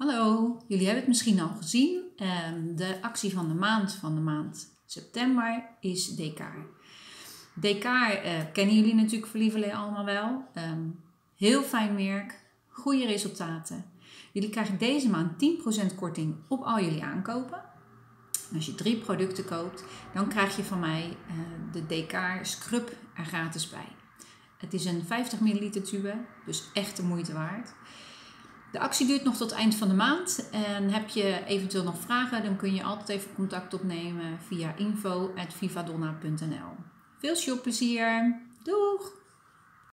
Hallo, jullie hebben het misschien al gezien. Ehm, de actie van de maand van de maand september is Dekar. Dekar uh, kennen jullie natuurlijk voor lieverlee allemaal wel. Ehm, heel fijn werk, goede resultaten. Jullie krijgen deze maand 10% korting op al jullie aankopen. als je drie producten koopt, dan krijg je van mij uh, de Dekar Scrub er gratis bij. Het is een 50 ml tube, dus echt de moeite waard. De actie duurt nog tot eind van de maand. En heb je eventueel nog vragen, dan kun je altijd even contact opnemen via info.vivadonna.nl. Veel shopplezier! Doeg!